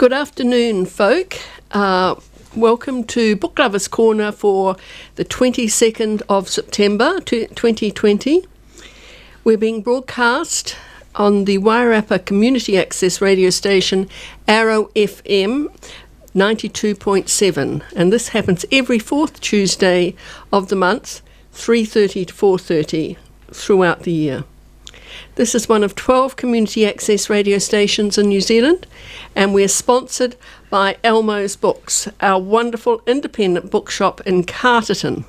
Good afternoon, folk. Uh, welcome to Book Lovers Corner for the 22nd of September 2020. We're being broadcast on the Wairarapa Community Access radio station Arrow FM 92.7 and this happens every fourth Tuesday of the month 3:30 to 4:30 throughout the year. This is one of 12 community access radio stations in New Zealand, and we're sponsored by Elmo's Books, our wonderful independent bookshop in Carterton.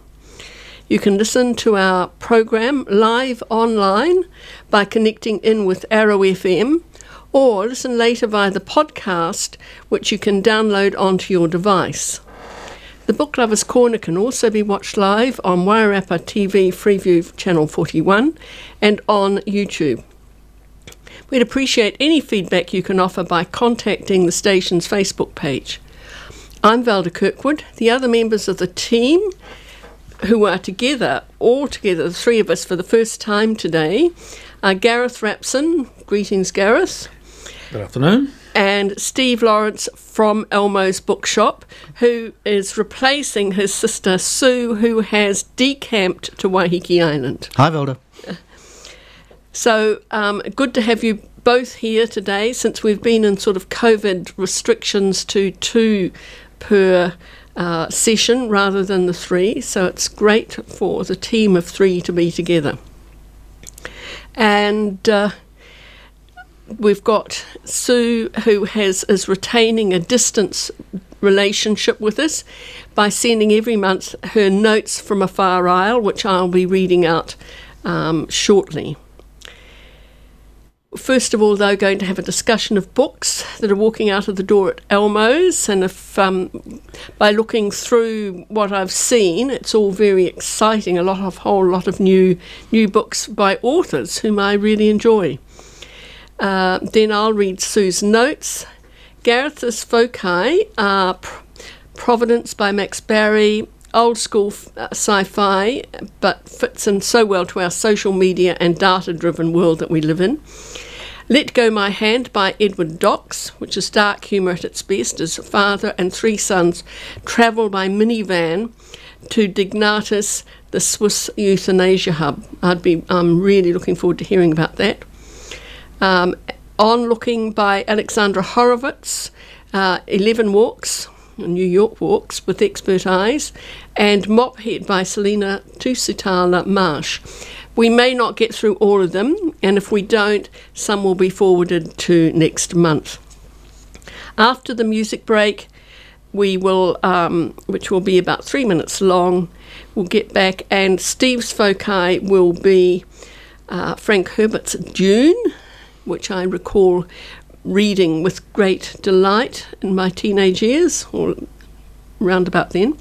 You can listen to our program live online by connecting in with Arrow FM or listen later via the podcast, which you can download onto your device. The Book Lovers Corner can also be watched live on Wairarapa TV Freeview Channel 41 and on YouTube. We'd appreciate any feedback you can offer by contacting the station's Facebook page. I'm Valda Kirkwood. The other members of the team who are together, all together, the three of us for the first time today, are Gareth Rapson. Greetings, Gareth. Good afternoon and Steve Lawrence from Elmo's Bookshop, who is replacing his sister Sue, who has decamped to Waiheke Island. Hi, Valda. So um, good to have you both here today, since we've been in sort of COVID restrictions to two per uh, session rather than the three. So it's great for the team of three to be together. And uh, we've got Sue, who has is retaining a distance relationship with us by sending every month her notes from a far isle, which I'll be reading out um, shortly. First of all, though, going to have a discussion of books that are walking out of the door at Elmo's, and if um, by looking through what I've seen, it's all very exciting. A lot of whole lot of new new books by authors whom I really enjoy. Uh, then I'll read Sue's notes. Gareth's foci are Providence by Max Barry, old school uh, sci fi, but fits in so well to our social media and data driven world that we live in. Let Go My Hand by Edward Docx, which is dark humour at its best, as father and three sons travel by minivan to Dignitas, the Swiss euthanasia hub. I'd be I'm really looking forward to hearing about that. Um, on Looking by Alexandra Horowitz, uh, 11 Walks, New York Walks with Expert Eyes, and Mophead by Selina Tusitala Marsh. We may not get through all of them, and if we don't, some will be forwarded to next month. After the music break, we will, um, which will be about three minutes long, we'll get back, and Steve's foci will be uh, Frank Herbert's Dune, which I recall reading with great delight in my teenage years, or round about then.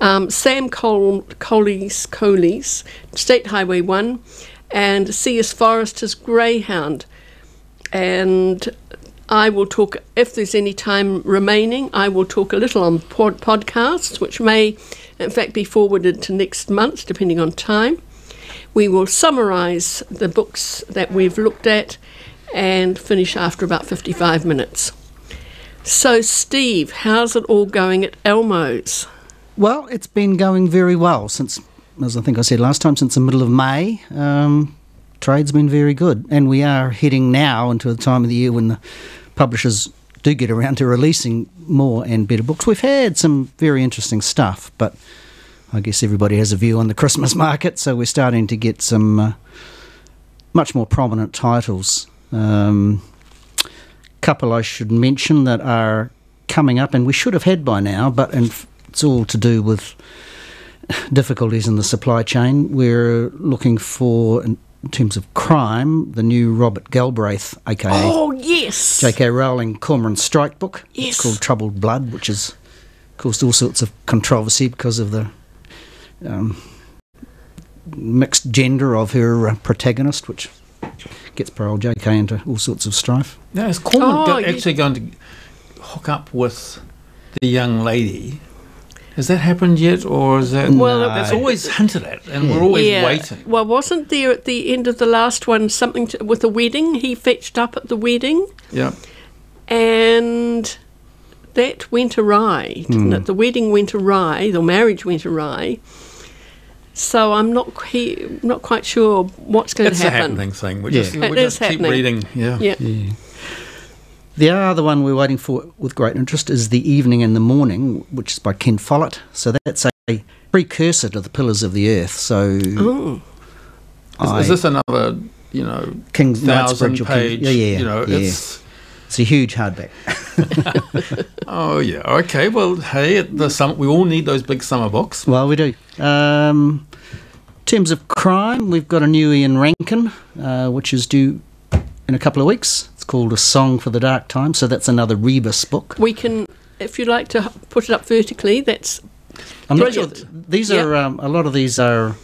Um, Sam Col- Coley's, Coley's State Highway 1, and C.S. Forester's Greyhound. And I will talk, if there's any time remaining, I will talk a little on pod- podcasts, which may, in fact, be forwarded to next month, depending on time. We will summarise the books that we've looked at and finish after about 55 minutes. So, Steve, how's it all going at Elmo's? Well, it's been going very well since, as I think I said last time, since the middle of May. Um, trade's been very good, and we are heading now into the time of the year when the publishers do get around to releasing more and better books. We've had some very interesting stuff, but I guess everybody has a view on the Christmas market, so we're starting to get some uh, much more prominent titles um, couple I should mention that are coming up, and we should have had by now, but it's all to do with difficulties in the supply chain. We're looking for, in terms of crime, the new Robert Galbraith, aka oh yes, J.K. Rowling Cormoran Strike book. Yes. It's called Troubled Blood, which has caused all sorts of controversy because of the um, mixed gender of her uh, protagonist, which gets poor old JK into all sorts of strife. Now, is Cormac oh, go- actually going to hook up with the young lady Has that happened yet, or is that? Well, it- that's always hinted at, and we're always yeah. waiting. Well, wasn't there at the end of the last one something to, with the wedding? He fetched up at the wedding, Yeah. and that went awry. Didn't hmm. it? The wedding went awry. The marriage went awry. So I'm not qui- not quite sure what's going It's to a happening thing. We Yeah. just, It we is just keep happening. reading. Yeah. Yeah. Yeah. The other one we're waiting for with great interest is The Evening and the Morning, which is by Ken Follett. So that's a precursor to The Pillars of the Earth. So Oh, Is, I- is this another, you know, King thousand Knightsbridge King- page? Yeah, yeah, You know, yeah. it's It's a huge hardback. oh yeah. Okay. Well, hey, at the sum, we all need those big summer books. Well, we do. Um, in terms of crime, we've got a new Ian Rankin, uh, which is due in a couple of weeks. It's called A Song for the Dark Time. So that's another Rebus book. we can, if you'd like to put it up vertically, that's I'm not sure. Brilliant. These Yeah. are um, a lot of these are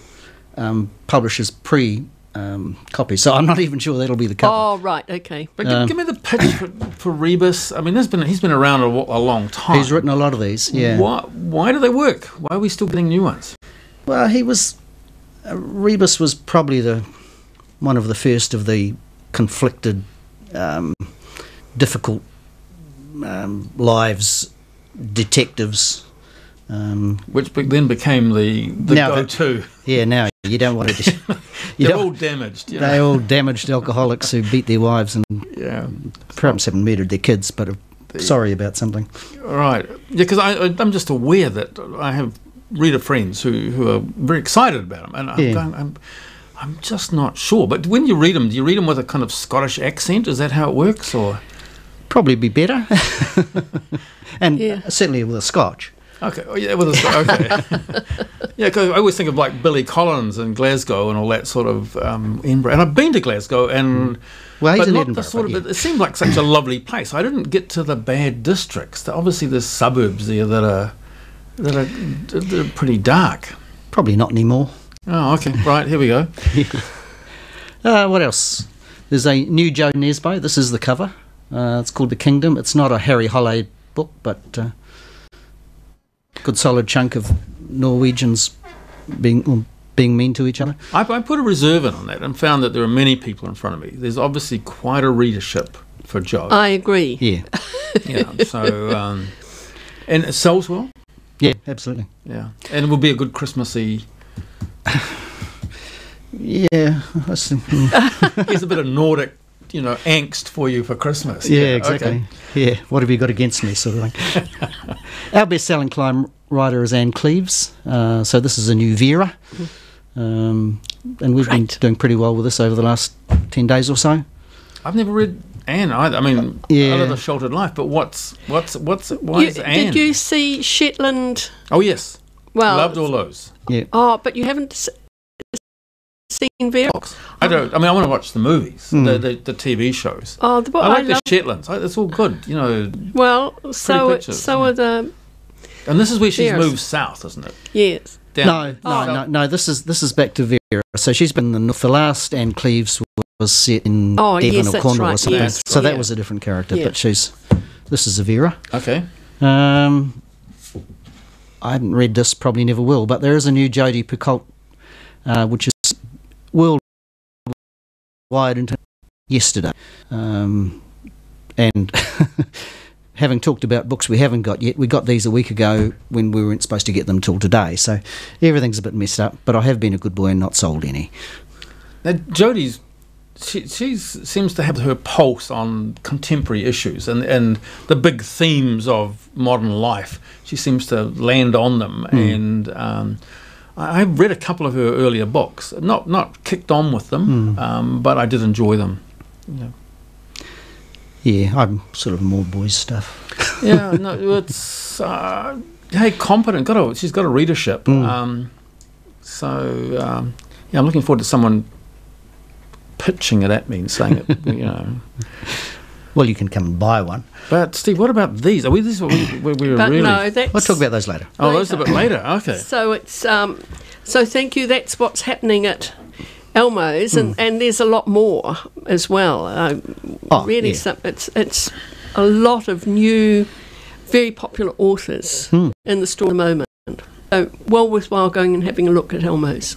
um, publishers pre um, copies, so I'm not even sure that'll be the cover. oh right, okay. But Um, give me the pitch for, for Rebus. I mean, there's been he's been around a, a long time. He's written a lot of these. Yeah. Why, why do they work? Why are we still getting new ones? Well, he was. Uh, Rebus was probably the one of the first of the conflicted, um, difficult um, lives detectives. Um, Which be- then became the the Now go-to. yeah, now you don't want to. you They're all damaged. You know? they all damaged alcoholics who beat their wives and yeah. perhaps haven't murdered their kids, but are sorry about something. Right. Yeah, because I, I'm just aware that I have reader friends who, who are very excited about them, and I'm, Yeah. going, I'm I'm just not sure. But when you read them, do you read them with a kind of Scottish accent? Is that how it works, or Probably be better, and Yeah. certainly with a Scotch. Okay? Oh, yeah, with a, okay. yeah, because I always think of like Billy Connolly and Glasgow and all that sort of um, Edinburgh. And I've been to Glasgow, and Well, he's but not Edinburgh. the sort of. yeah. It seemed like such a lovely place. I didn't get to the bad districts. Obviously, there's suburbs there that are that are, that are pretty dark. Probably not anymore. Oh, okay. Right, here we go. Uh, what else? There's a new Jo Nesbo. This is the cover. Uh, it's called The Kingdom. It's not a Harry Hole book, but uh, good solid chunk of Norwegians being well, being mean to each other. I, I put a reserve in on that and found that there are many people in front of me. There's obviously quite a readership for Jo. I agree. Yeah, yeah, so um, and it sells well. yeah, absolutely. Yeah, and it will be a good Christmassy. Yeah, I see. Mm. Here's a bit of Nordic, you know, angst for you for Christmas. yeah, okay. exactly. Yeah, what have you got against me, sort of thing. Our best-selling climb writer is Ann Cleeves. Uh, so this is a new Vera, um, and we've been doing pretty well with this over the last ten days or so. I've never read Ann either. I mean, Yeah. other than Sheltered Life, but what's what's what's why You- is Ann? did you see Shetland? oh yes, Well, loved all those. Yeah. oh, but you haven't s- seen Vera. I don't. I mean, I want to watch the movies, Hmm. the, the the TV shows. Oh, the book I I, like the love. Shetlands. I, it's all good, you know. well, so pictures, so yeah. are the And this is where she's Veras. moved south, isn't it? yes. Down No, no, Oh. no, no. This is this is back to Vera. So she's been in the north. The last Ann Cleeves was set in Oh, Devon yes, or that's Cornwall or something. yes. so that Yeah. was a different character. Yeah. But she's this is a Vera. Okay. Um, I haven't read this, probably never will. But there is a new Jodi Picoult, uh, which is worldwide into yesterday. Um, and having talked about books we haven't got yet, we got these a week ago when we weren't supposed to get them till today. So everything's a bit messed up. But I have been a good boy and not sold any. Now, Jodi's she she's, seems to have her pulse on contemporary issues and, and the big themes of modern life. She seems to land on them, and um, I, I've read a couple of her earlier books. Not not kicked on with them, um, but I did enjoy them. Yeah, Yeah, I'm sort of more boys stuff. yeah no, it's uh, hey, competent. Got a she's got a readership. Mm. Um, so um, yeah, I'm looking forward to someone pitching it at me and saying it. you know. Well, you can come and buy one. But Steve, what about these? Are we this? Are we, we, we were But really. no, that's We'll talk about those later. oh, those a bit later. Okay. So it's um, so thank you. That's what's happening at Elmo's, and, and there's a lot more as well. Uh. Oh, really, yeah. some, it's it's a lot of new, very popular authors Hmm. in the store at the moment. So, well worthwhile going and having a look at Elmo's.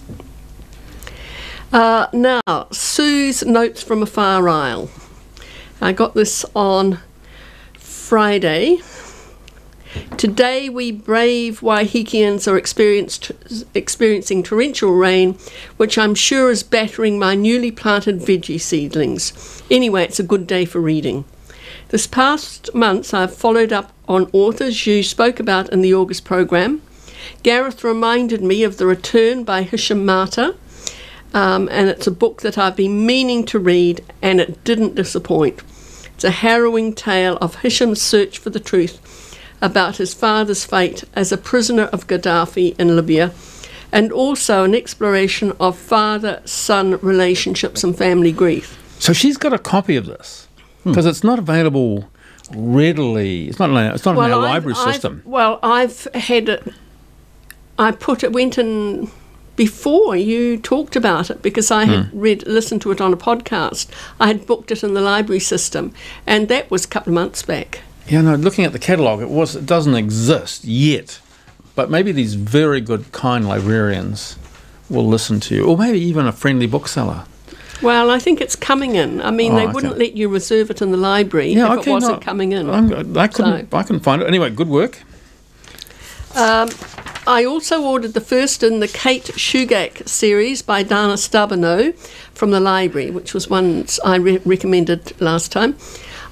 Uh, now, Sue's Notes from a Far Isle. I got this on Friday. Today, we brave Waihikians are experiencing torrential rain, which I'm sure is battering my newly planted veggie seedlings. Anyway, it's a good day for reading. This past month, I've followed up on authors you spoke about in the August program. Gareth reminded me of The Return by Hisham Matar, um, and it's a book that I've been meaning to read, and it didn't disappoint. It's a harrowing tale of Hisham's search for the truth about his father's fate as a prisoner of Gaddafi in Libya, and also an exploration of father son relationships and family grief. So she's got a copy of this because hmm. it's not available readily. It's not. It's not well, in our I've, library I've, system. Well, I've had it. I put it went in before you talked about it because I had hmm. read listened to it on a podcast. I had booked it in the library system, and that was a couple of months back. Yeah, no. Looking at the catalogue, it was it doesn't exist yet, but maybe these very good, kind librarians will listen to you, or maybe even a friendly bookseller. Well, I think it's coming in. I mean, oh, they wouldn't let you reserve it in the library yeah, if okay, it wasn't no, coming in. I'm, I couldn't. So. I couldn't find it anyway. Good work. Um, I also ordered the first in the Kate Shugak series by Dana Stabenow from the library, which was one I re- recommended last time.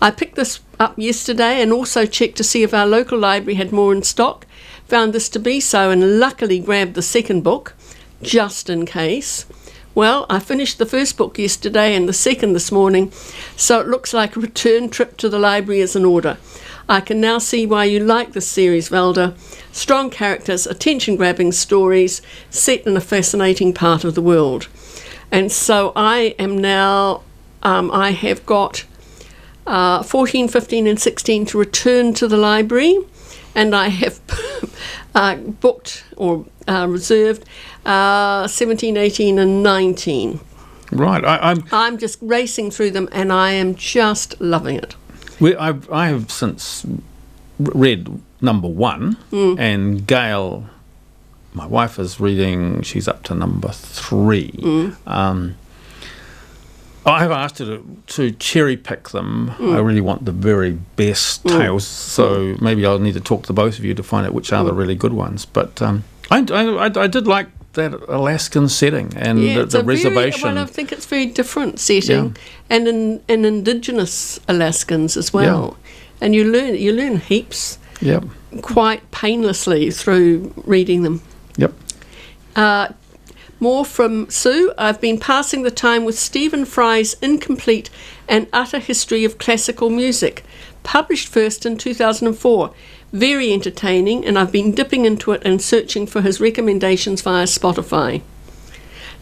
I picked this up yesterday and also checked to see if our local library had more in stock. Found this to be so and luckily grabbed the second book just in case. Well, I finished the first book yesterday and the second this morning, so it looks like a return trip to the library is in order. I can now see why you like this series, Valda. Strong characters, attention grabbing stories set in a fascinating part of the world. And so I am now, um, I have got uh, 14, 15, and 16 to return to the library, and I have uh, booked or uh, reserved uh, 17, 18, and 19. Right, I, I'm, I'm just racing through them, and I am just loving it. We, I've, I have since read number one, mm. and Gail, my wife, is reading. She's up to number three. Mm. Um, I have asked her to, to cherry pick them. Mm. I really want the very best mm. tales, so maybe I'll need to talk to both of you to find out which are the mm. really good ones. But um, I, I, I, did like that Alaskan setting and yeah, the, the reservation. Very, well, I think it's very different setting, yeah. and in, in indigenous Alaskans as well. Yeah. And you learn you learn heaps. Yep. Quite painlessly through reading them. Yep. Uh, more from Sue. I've been passing the time with Stephen Fry's incomplete and utter history of classical music, published first in 2004. Very entertaining, and I've been dipping into it and searching for his recommendations via Spotify.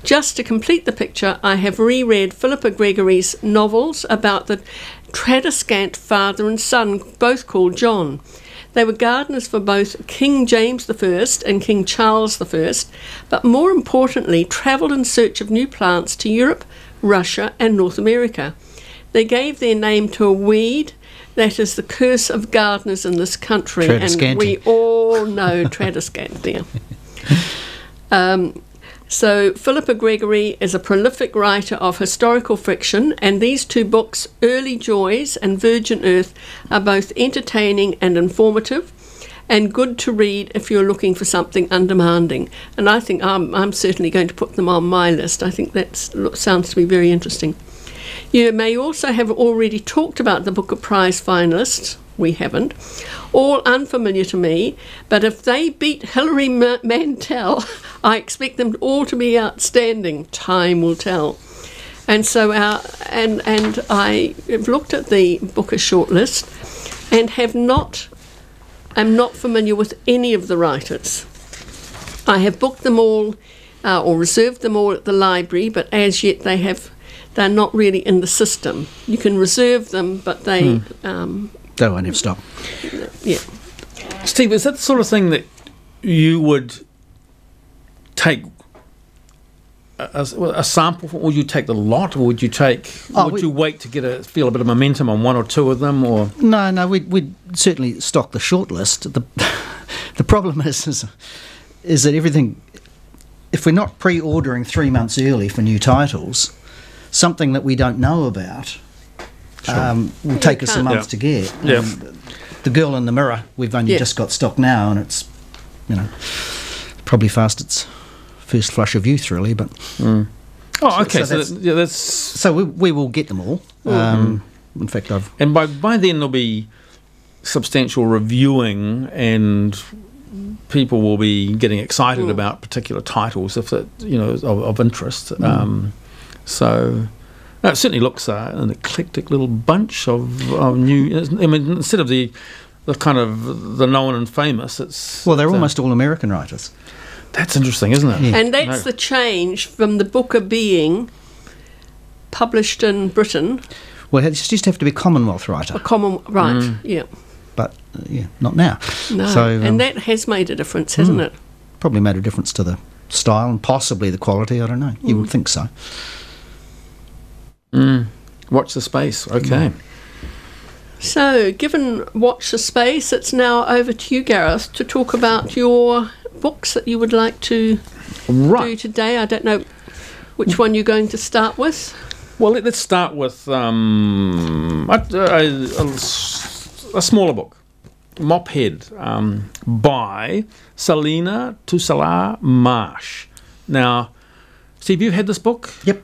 Just to complete the picture, I have reread Philippa Gregory's novels about the Tradescant father and son, both called John. They were gardeners for both King James I and King Charles I, but more importantly, travelled in search of new plants to Europe, Russia, and North America. They gave their name to a weed that is the curse of gardeners in this country, and we all know Tradescantia. Um, so, Philippa Gregory is a prolific writer of historical fiction, and these two books, Earthly Joys and Virgin Earth, are both entertaining and informative and good to read if you're looking for something undemanding. And I think I'm, I'm certainly going to put them on my list. I think that sounds to be very interesting. You may also have already talked about the Booker Prize finalists we haven't, all unfamiliar to me, but if they beat Hilary Mantel, I expect them all to be outstanding. Time will tell. And so our and and I have looked at the Booker shortlist and have not am not familiar with any of the writers. I have booked them all uh, or reserved them all at the library, but as yet they have they're not really in the system. You can reserve them, but they hmm. um, they won't have stock. Yeah. Steve, is that the sort of thing that you would take a, a sample? Or would you take the lot, or would you take? Oh, would we- you wait to get a feel a bit of momentum on one or two of them, or No, no, we'd, we'd certainly stock the shortlist. The the problem is, is is that everything. If we're not pre-ordering three months early for new titles, something that we don't know about um, will take us a month Yeah. to get. Yeah. Um, the girl in the mirror, we've only Yeah. just got stock now, and it's you know probably fast its first flush of youth, really. But oh, okay, so so, that's- that, yeah, that's so we, we will get them all. Um, in fact, I've and by by then there'll be substantial reviewing and people will be getting excited about particular titles if it you know of, of interest. Um, so. No, it certainly looks uh, an eclectic little bunch of, of new. I mean, instead of the the kind of the known and famous, it's well, they're uh, almost all American writers. That's interesting, isn't it? Yeah. And that's No. the change from the Booker being published in Britain, Well, it just used to have to be a Commonwealth writer. a common right, yeah. but uh, yeah, not now. No, So um, and that has made a difference, hasn't it? probably made a difference to the style and possibly the quality. I don't know. You would Mm. think so. Mm. Watch the space. Okay. So, given Watch the Space, it's now over to you, Gareth, to talk about your books that you would like to do today. I don't know which one you're going to start with. Well, let, us start with um, a, a, a s- a smaller book, Mophead, um, by Selina Tusitala Marsh. Now, Steve, you've had this book. Yep.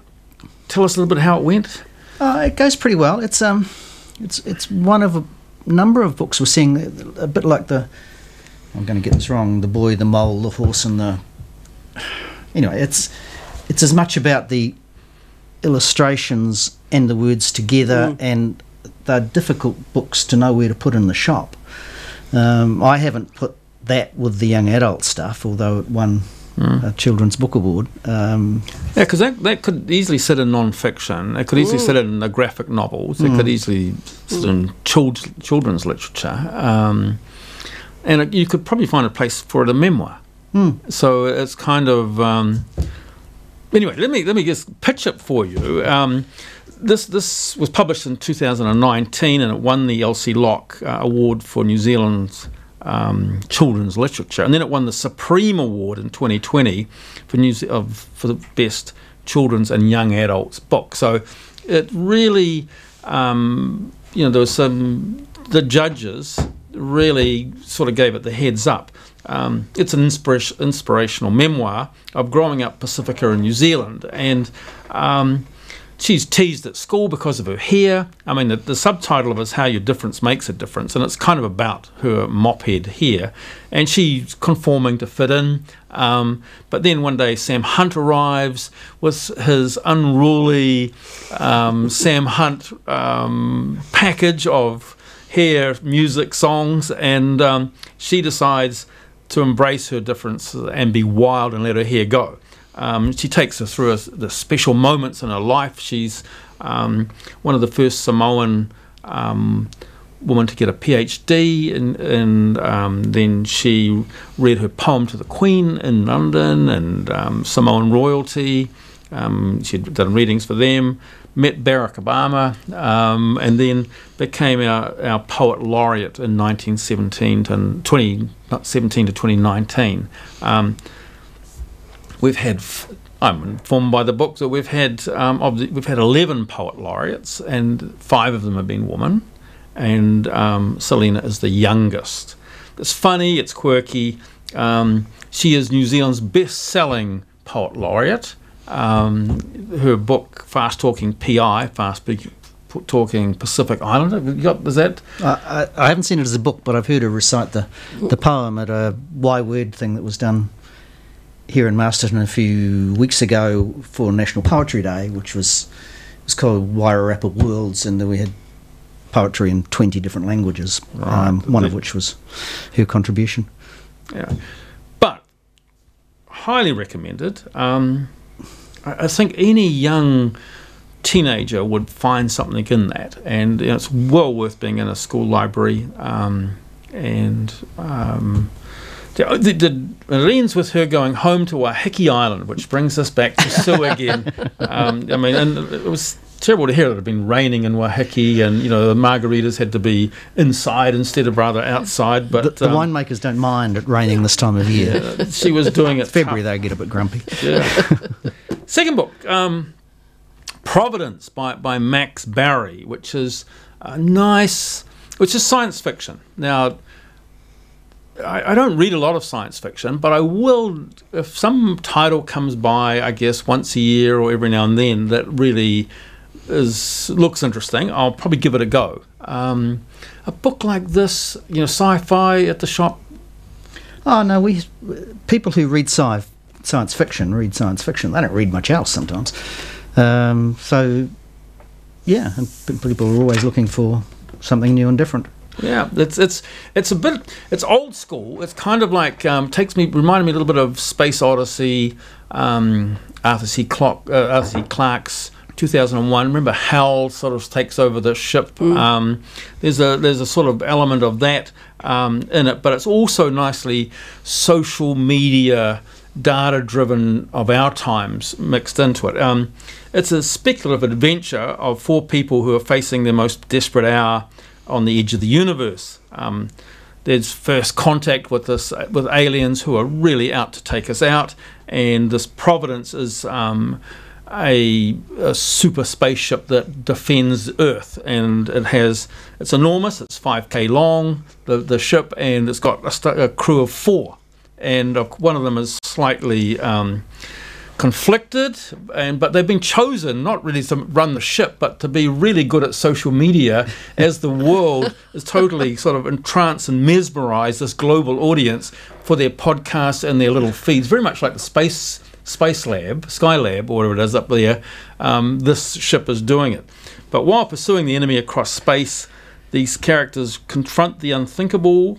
Tell us a little bit how it went. Uh, it goes pretty well. It's um, it's it's one of a number of books we're seeing a bit like the. I'm going to get this wrong. The boy, the mole, the horse, and the. Anyway, it's it's as much about the illustrations and the words together, Mm. and they're difficult books to know where to put in the shop. Um, I haven't put that with the young adult stuff, although it won a children's book award. Um, Yeah, because that, that could easily sit in non-fiction. It could easily sit in the graphic novels. It could easily sit in child, children's literature. Um, and you could probably find a place for it in a memoir. Hmm. So it's kind of... Um, anyway, let me, let me just pitch it for you. Um, this, this was published in 2019 and it won the Elsie Locke uh, Award for New Zealand's um, children's literature, and then it won the Supreme Award in 2020 for New Ze- of, for the best children's and young adults book. So it really, um, you know, there was some the judges really sort of gave it the heads up. Um, it's an inspira- inspirational memoir of growing up Pacifica in New Zealand, and um, she's teased at school because of her hair. I mean, the, the subtitle of it is How Your Difference Makes a Difference, and it's kind of about her mop head hair. And she's conforming to fit in. Um, but then one day, Sam Hunt arrives with his unruly um, Sam Hunt um, package of hair, music, songs, and um, she decides to embrace her difference and be wild and let her hair go. Um, she takes us through a, the special moments in her life. She's um, one of the first Samoan um, woman to get a PhD, and, and um, then she read her poem to the Queen in London and um, Samoan royalty. Um, she'd done readings for them. Met Barack Obama, um, and then became our, our poet laureate in 1917 to 20, not 17 to 2019. Um, we've had I'm informed by the book that we've had um, the, we've had 11 poet laureates and five of them have been women. And um, Selina is the youngest. It's funny it's quirky. Um, she is New Zealand's best-selling poet laureate um, her book Fast Talking PI Fast Talking Pacific Islander Have you got is that I, I, I haven't seen it as a book, but I've heard her recite the, the poem at a Y Word thing that was done here in Masterton a few weeks ago for National Poetry Day, which was was called Wairarapa Worlds, and then we had poetry in 20 different languages, um, Right. one of which was her contribution. Yeah, but highly recommended. Um, I, think any young teenager would find something in that, and you know, it's well worth being in a school library. Um, and um, The, the, the, it ends with her going home to Waiheke Island, which brings us back to Sue again. um, I mean, and it was terrible to hear that it had been raining in Waiheke, and you know the margaritas had to be inside instead of rather outside. But The, the um, winemakers don't mind it raining this time of year. uh, she was doing it. February they get a bit grumpy. Yeah. Second book, um, Providence by, by Max Barry, which is a nice, which is science fiction. Now, I, I don't read a lot of science fiction, but I will, if some title comes by, I guess once a year or every now and then, that really is looks interesting, I'll probably give it a go. Um, a book like this, you know, sci-fi at the shop, Oh no, we people who read sci science fiction read science fiction. They don't read much else sometimes. Um, so yeah, and people are always looking for something new and different. Yeah, it's it's it's a bit it's old school. It's kind of like um, takes me reminded me a little bit of Space Odyssey, um, Arthur C. Clarke, uh, Arthur C. Clarke's 2001. Remember, Hal sort of takes over the ship. Um, there's a there's a sort of element of that um, in it, but it's also nicely social media data driven of our times mixed into it. Um, it's a speculative adventure of four people who are facing their most desperate hour on the edge of the universe. Um, there's first contact with this with aliens who are really out to take us out, and this Providence is um, a, a super spaceship that defends Earth, and it has it's enormous. It's 5k long, the the ship, and it's got a, st- a crew of four, and uh, one of them is slightly. Um, conflicted and but they've been chosen not really to run the ship but to be really good at social media as the world is totally sort of entranced and mesmerized this global audience for their podcasts and their little feeds very much like the space space lab skylab or whatever it is up there um, this ship is doing it but while pursuing the enemy across space these characters confront the unthinkable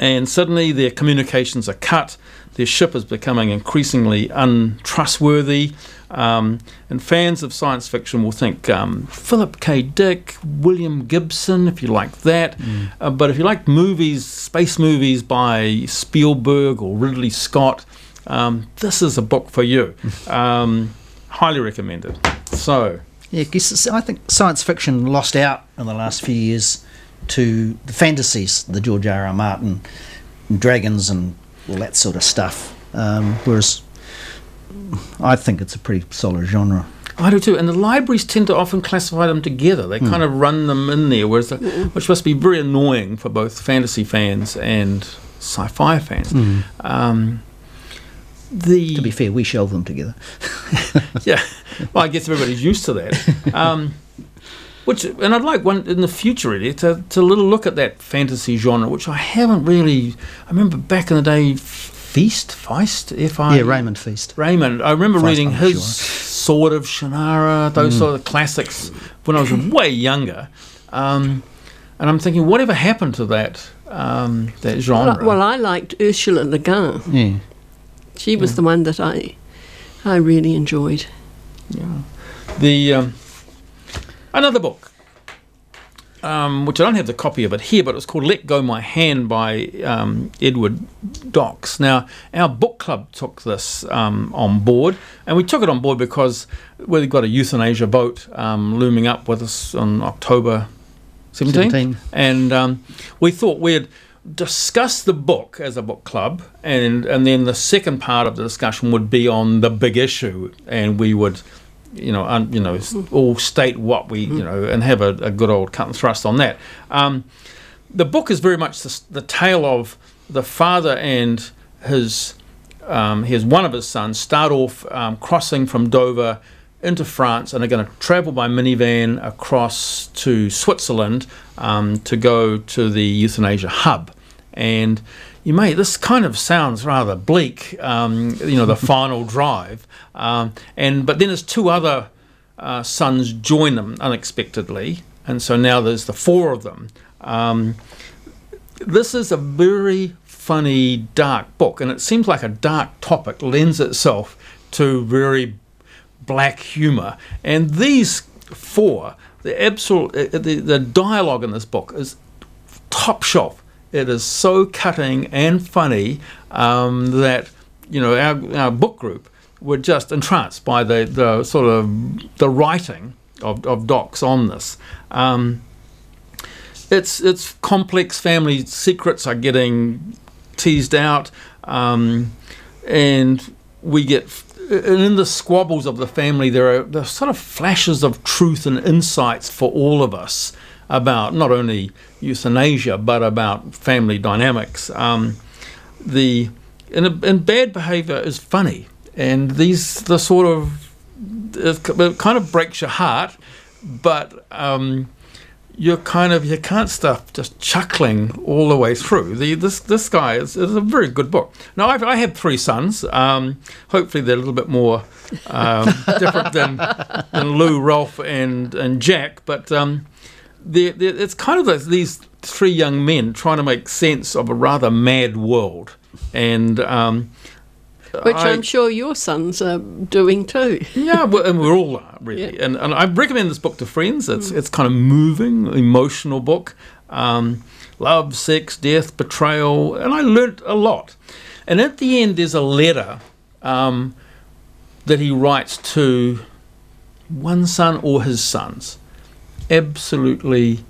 and suddenly their communications are cut. Their ship is becoming increasingly untrustworthy. Um, and fans of science fiction will think um, Philip K. Dick, William Gibson, if you like that. Uh, but if you like movies, space movies by Spielberg or Ridley Scott, um, this is a book for you. Um, highly recommended. So, Yeah, 'cause I think science fiction lost out in the last few years to the fantasies, the George R. R. Martin, and dragons, and all that sort of stuff. Um, whereas I think it's a pretty solid genre. I do too, and the libraries tend to often classify them together. They kind of run them in there, whereas the, which must be very annoying for both fantasy fans and sci-fi fans. Um, the To be fair, we shelve them together. yeah, well, I guess everybody's used to that. Um, which, and I'd like one in the future really to to little look at that fantasy genre, which I haven't really. I remember back in the day, Feast, Feist, F I. yeah, Raymond Feast. Raymond. I remember Feist, reading I'm his sure. Sword of Shannara, those sort of classics when I was way younger. Um, and I'm thinking, whatever happened to that um, that genre? Well, well, I liked Ursula Le Guin. Yeah. She was the one that I, I really enjoyed. Yeah. The um, another book, um, which I don't have the copy of it here, but it's called "Let Go My Hand" by um, Edward Docx. Now, our book club took this um, on board, and we took it on board because we've got a euthanasia vote um, looming up with us on October 17th, 17. and um, we thought we'd discuss the book as a book club, and and then the second part of the discussion would be on the big issue, and we would, you know, un, you know, all state what we, you know, and have a, a good old cut and thrust on that. Um, the book is very much the, the tale of the father and his um, his one of his sons start off um, crossing from Dover into France and are going to travel by minivan across to Switzerland um, to go to the euthanasia hub. And you may this kind of sounds rather bleak, um, you know, the final drive. Um, and but then there's two other uh, sons join them unexpectedly, and so now there's the four of them. Um, this is a very funny, dark book, and it seems like a dark topic lends itself to very black humor. And these four, the absolute, uh, the, the dialogue in this book is top shelf. It is so cutting and funny um, that you know our, our book group were just entranced by the, the sort of the writing of, of Docx on this. Um, it's it's complex family secrets are getting teased out, um, and we get and in the squabbles of the family there are there sort of flashes of truth and insights for all of us about not only euthanasia but about family dynamics. Um, the and, and bad behaviour is funny, and these the sort of it kind of breaks your heart, but um, you're kind of you can't stop just chuckling all the way through. The this this guy is, is a very good book. Now I've, I have three sons. Um, hopefully they're a little bit more um, different than, than Lou, Rolf, and and Jack, but. Um, they're, they're, it's kind of like these three young men trying to make sense of a rather mad world, and um, Which I, I'm sure your sons are doing too. yeah, well, and we're all are really, Yeah. and, and I recommend this book to friends. It's it's kind of moving, emotional book, um, love, sex, death, betrayal, and I learnt a lot. And at the end, there's a letter um, that he writes to one son or his sons. Absolutely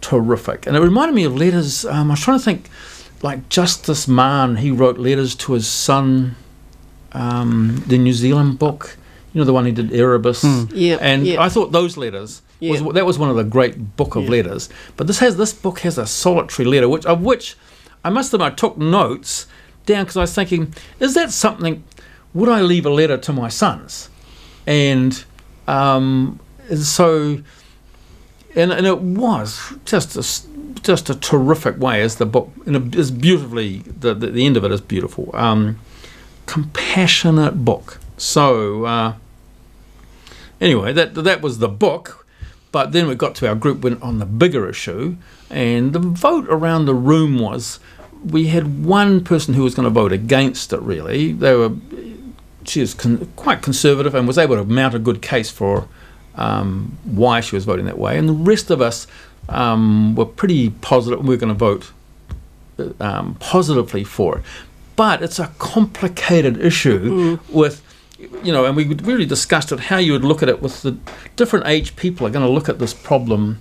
terrific, and it reminded me of letters. Um, I was trying to think, like Justice Mahon, he wrote letters to his son um, the New Zealand book. You know the one he did Erebus, Yeah, and yeah. I thought those letters was Yeah. that was one of the great book of Yeah. letters. But this has this book has a solitary letter, which of which I must admit I took notes down because I was thinking, is that something? Would I leave a letter to my sons? And um, so, and, and it was just a just a terrific way as the book and it is beautifully the, the the end of it is beautiful. Um, compassionate book. So uh, anyway, that that was the book. But then we got to our group went on the bigger issue, and the vote around the room was we had one person who was going to vote against it. Really, they were she was con- quite conservative and was able to mount a good case for um, why she was voting that way, and the rest of us um, were pretty positive. We were going to vote um, positively for it. But it's a complicated issue with, you know, and we really discussed it how you would look at it with the different age people are going to look at this problem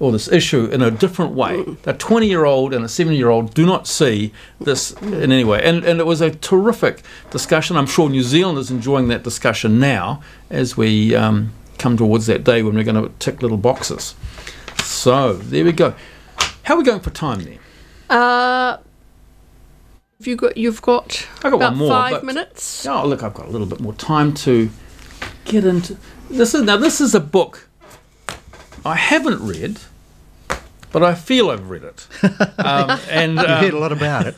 or this issue in a different way. A 20 year old and a 70 year old do not see this in any way. And, and it was a terrific discussion. I'm sure New Zealand is enjoying that discussion now as we um, come towards that day when we're going to tick little boxes. So there we go. How are we going for time there? Uh, have you got? You've got I got about one more, five but- minutes. Oh, look, I've got a little bit more time to get into this. Is now this is a book I haven't read, but I feel I've read it. Um, and You've heard a um, lot about it.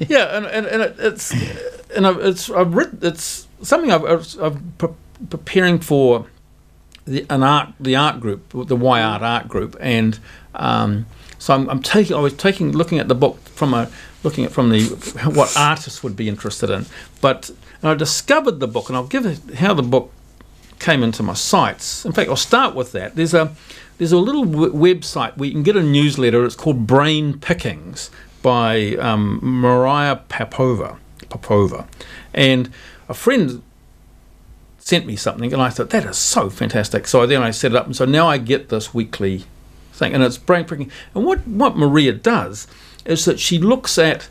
yeah, and, and, and it, it's and I've, it's I've read it's something I've, I've, I've pre- preparing for the an art the art group the Y Art art group and um, so I'm, I'm taking I was taking looking at the book from a looking at from the what artists would be interested in. But I discovered the book and I'll give it how the book came into my sights in fact I'll start with that. There's a there's a little website where you can get a newsletter. It's called Brain Pickings by um, Mariah Papova. Popova. And a friend sent me something, and I thought that is so fantastic. So then I set it up, and so now I get this weekly thing, and it's brain pricking. And what what Maria does is that she looks at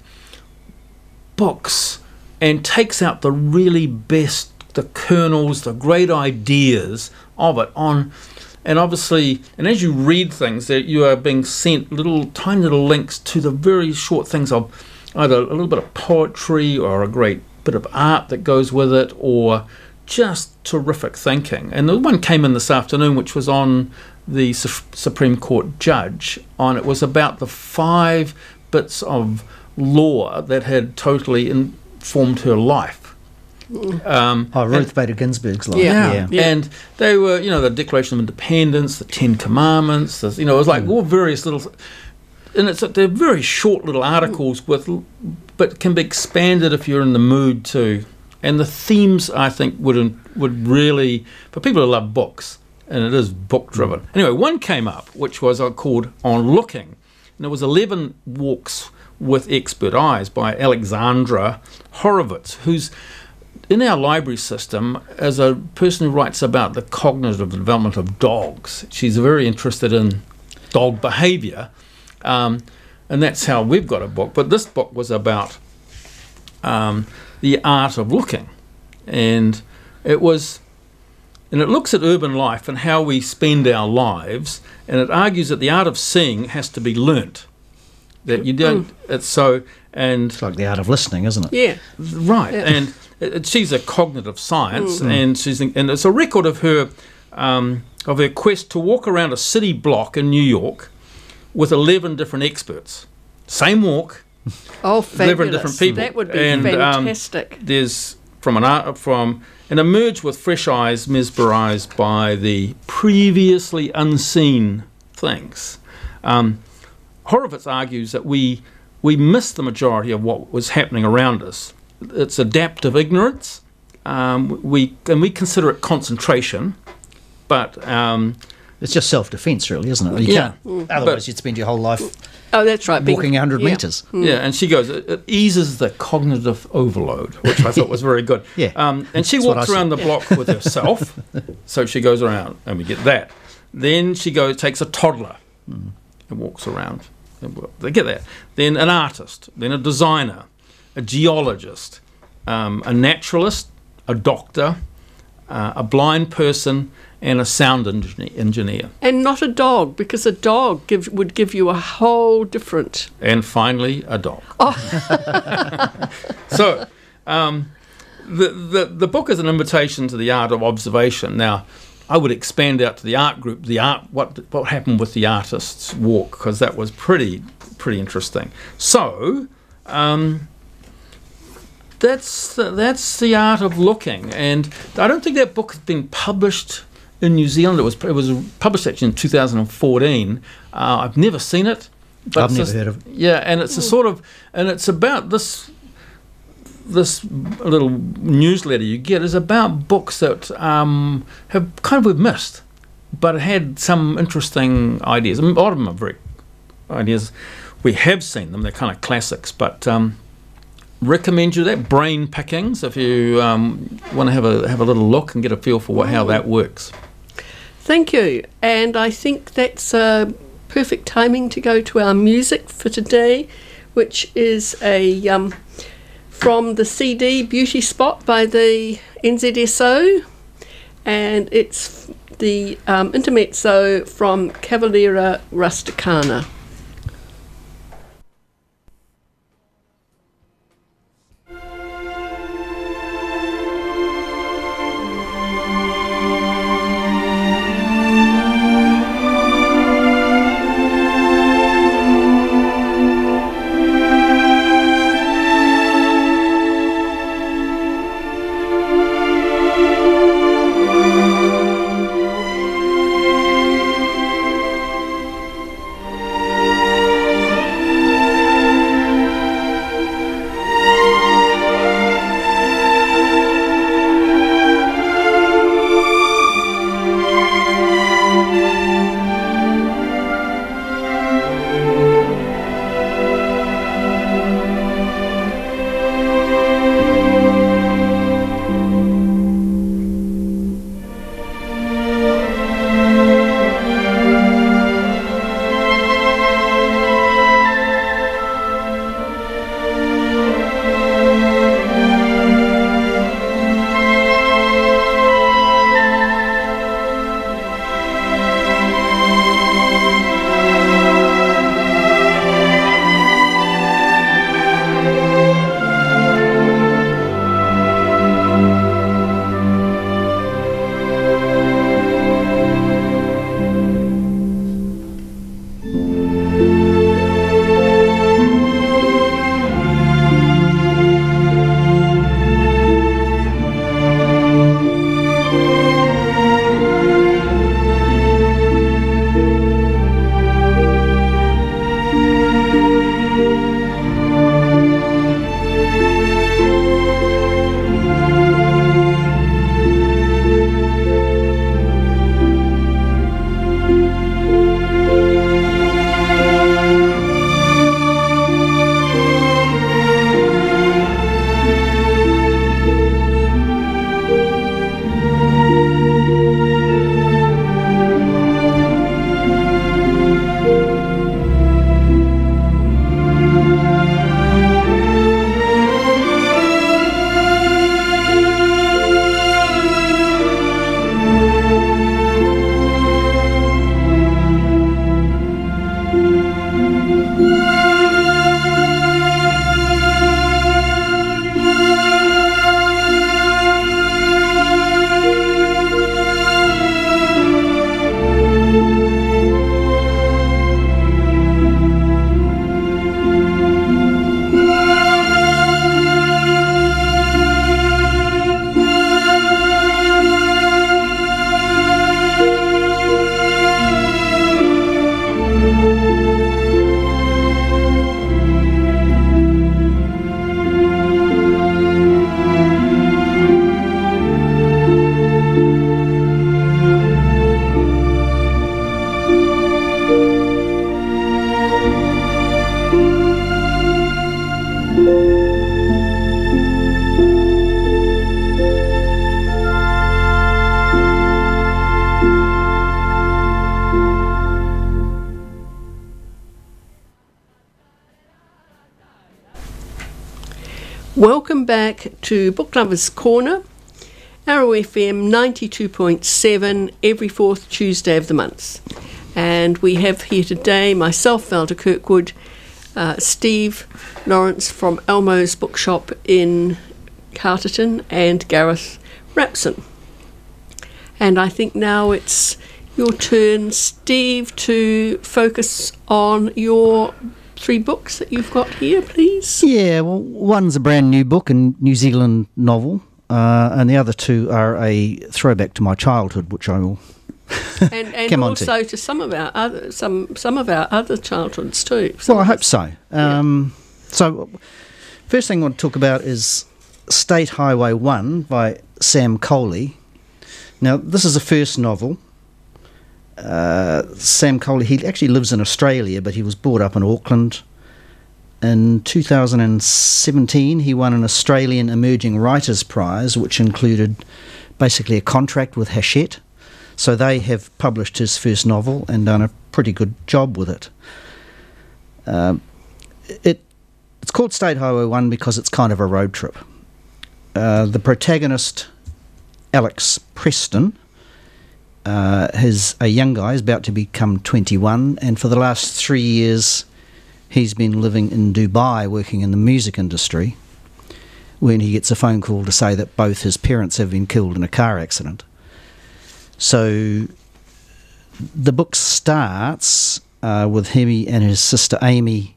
books and takes out the really best, the kernels, the great ideas of it on. And obviously, and as you read things, that you are being sent little tiny little links to the very short things of either a little bit of poetry or a great bit of art that goes with it, or just terrific thinking. And the one came in this afternoon, which was on the Su- Supreme Court judge. On it was about the five bits of law that had totally informed her life. Um, Oh, Ruth Bader Ginsburg's life. Yeah. Yeah. Yeah. and they were, you know, the Declaration of Independence, the Ten Commandments, the, you know, it was like all various little, and it's they're very short little articles with, but can be expanded if you're in the mood to. And the themes, I think, would would really for people who love books, and it is book driven. Anyway, one came up which was uh, called "On Looking," and it was eleven walks with Expert Eyes by Alexandra Horowitz, who's in our library system as a person who writes about the cognitive development of dogs. She's very interested in dog behavior, um, and that's how we've got a book. But this book was about um, the art of looking, and it was. And it looks at urban life and how we spend our lives, and it argues that the art of seeing has to be learnt. That you don't. It's so and It's like the art of listening, isn't it? Yeah. Right, Yeah. and it, it- she's a cognitive science, and she's and it's a record of her um, of her quest to walk around a city block in New York with eleven different experts. Same walk. Oh, fabulous. different people. That would be And, um, fantastic. There's from an art from and emerge with fresh eyes, mesmerised by the previously unseen things. Um, Horowitz argues that we we miss the majority of what was happening around us. It's adaptive ignorance. Um, we and we consider it concentration, but um, It's just self defence, really, isn't it? You Yeah. can't. Otherwise, But- you'd spend your whole life oh, that's right. being- walking 100 yeah. metres. Yeah, and she goes, it, it eases the cognitive overload, which I thought was very good. Yeah. Um, and she That's walks around the block with herself. so she goes around, and we get that. Then she goes, takes a toddler Hmm. and walks around. And we- They get that. Then an artist, then a designer, a geologist, um, a naturalist, a doctor, uh, a blind person, and a sound engineer. engineer. And not a dog, because a dog give, would give you a whole different. and finally a dog. Oh. so, um, the, the the book is an invitation to the art of observation. Now, I would expand out to the art group, the art what what happened with the artist's walk because that was pretty pretty interesting. So. Um, that's that's the art of looking, and I don't think that book has been published in New Zealand. It was it was published actually in 2014. Uh, I've never seen it. But I've never a- heard of it. Yeah, and it's a sort of, and it's about this this little newsletter you get is about books that um, have kind of we've missed, but it had some interesting ideas. I mean, a lot of them are very ideas. We have seen them; they're kind of classics, but. Um, recommend you that brain pickings if you um, want to have a have a little look and get a feel for what, how that works. Thank you. And I think that's uh, perfect timing to go to our music for today, which is a um, from the CD Beauty Spot by the NZSO, and it's the um, intermezzo from Cavalleria Rusticana. Welcome back to Book Lovers Corner, Arrow FM 92.7 every fourth Tuesday of the month. And we have here today myself, Valda Kirkwood, uh, Steve Lawrence from Elmo's Bookshop in Carterton, and Gareth Rapson. And I think now it's your turn, Steve, to focus on your three books that you've got here, please. Yeah, well, one's a brand new book, a New Zealand novel, uh, and the other two are a throwback to my childhood, which I will. and, and Come on to. also to. some of our other some some of our other childhoods too. Some Well, I hope so. Um, So, first thing I want to talk about is State Highway 1 by Sam Coley. Now, this is a first novel. Sam Coley, he actually lives in Australia, but he was brought up in Auckland. In 2017, he won an Australian Emerging Writers Prize, which included basically a contract with Hachette. So they have published his first novel and done a pretty good job with it. Um, it it's called State Highway One because it's kind of a road trip. Uh, the protagonist, Alex Preston, uh, is a young guy, is about to become 21, and for the last three years, he's been living in Dubai, working in the music industry. When he gets a phone call to say that both his parents have been killed in a car accident. So the book starts uh, with him and his sister Amy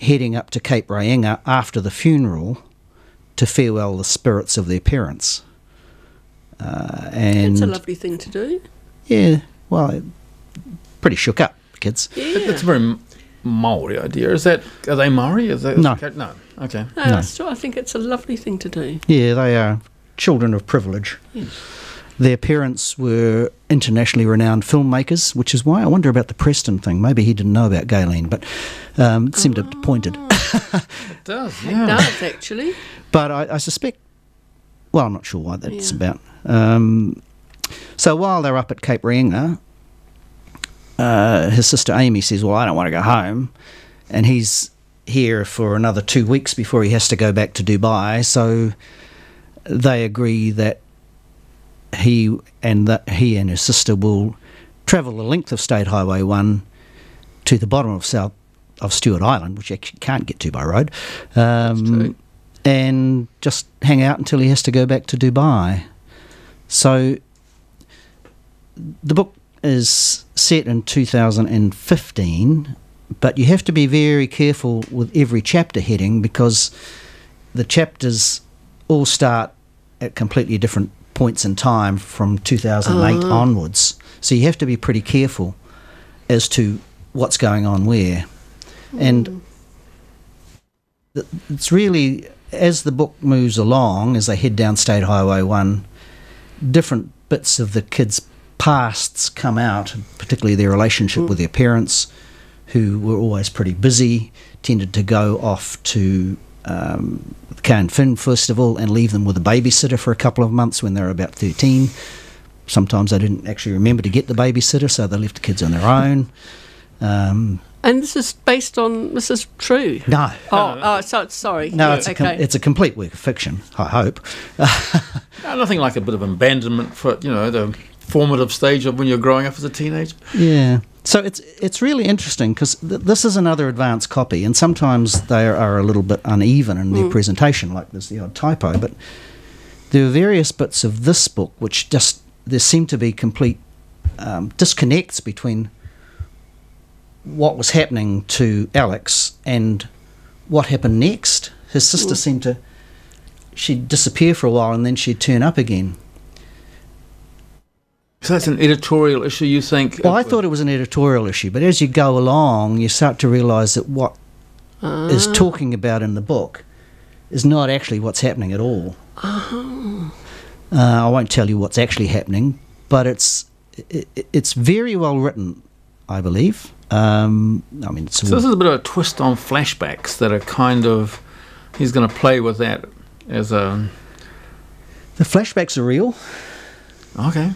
heading up to Cape Reinga after the funeral to farewell the spirits of their parents. Uh, and It's a lovely thing to do. yeah, well, pretty shook up, kids. It- Yeah. It's a very Maori idea. Is that are they Maori? Is that, No. No. Okay. No, No. I still- I think it's a lovely thing to do. Yeah, they are children of privilege. Yes. Their parents were internationally renowned filmmakers, which is why I wonder about the Preston thing. Maybe he didn't know about Gaylene, but um, it seemed to have pointed. It does. Yeah. It does actually. But I, I suspect, well, I'm not sure why that's Yeah. about. Um, so while they're up at Cape Reinga, uh, his sister Amy says, Well, I don't want to go home. And he's here for another two weeks before he has to go back to Dubai. So they agree that he and that he and his sister will travel the length of State Highway 1 to the bottom of South of Stewart Island, which you actually can't get to by road. Um, and just hang out until he has to go back to Dubai. So the book is set in 2015, but you have to be very careful with every chapter heading because the chapters all start at completely different points in time from 2008 Ah. onwards. So you have to be pretty careful as to what's going on where. And it's really as the book moves along, as they head down State Highway One, different bits of the kids' pasts come out, particularly their relationship with their parents, who were always pretty busy, tended to go off to um, the Cannes Film Festival and leave them with a babysitter for a couple of months when they were about 13. Sometimes they didn't actually remember to get the babysitter, so they left the kids on their own. Um, And this is based on this is true. no, Oh, oh, so it's sorry. no, Yeah, it's a com- okay. it's a complete work of fiction. I hope. Uh, Nothing like a bit of abandonment for you know the formative stage of when you're growing up as a teenager. Yeah. So it's it's really interesting because th- this is another advanced copy, and sometimes they are a little bit uneven in their presentation, like there's the odd typo. But there are various bits of this book which just there seem to be complete um, disconnects between what was happening to Alex and what happened next. His sister seemed to she'd disappear for a while and then she'd turn up again. So that's an editorial issue. You think? Well, I thought it was an editorial issue, but as you go along, you start to realise that what is talking about in the book is not actually what's happening at all. Uh, I won't tell you what's actually happening, but it's it, it's very well written, I believe. Um, I mean, it's So this is a bit of a twist on flashbacks that are kind of he's going to play with that as a the flashbacks are real. okay.